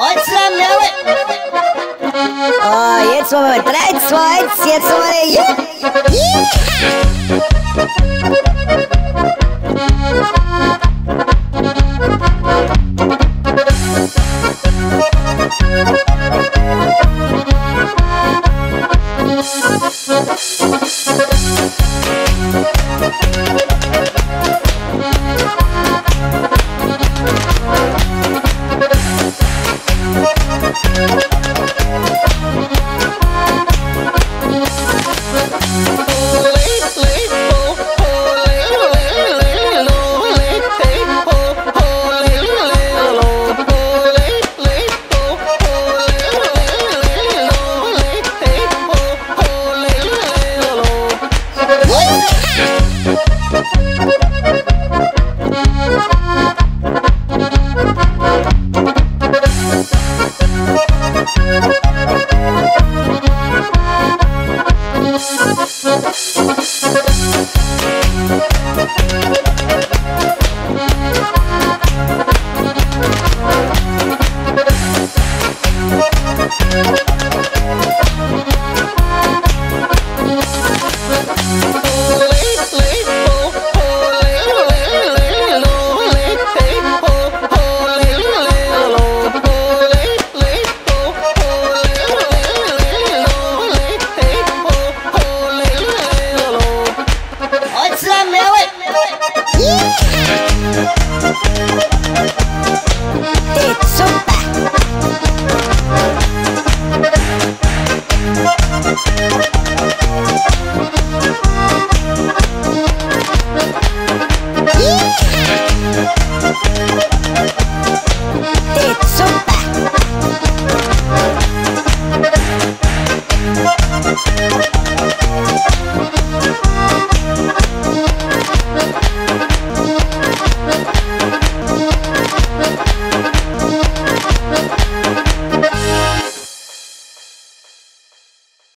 Отсамлява. Jetzt wollen wir 3, 2, 1, jetzt wollen wir... Yeah. Yeah.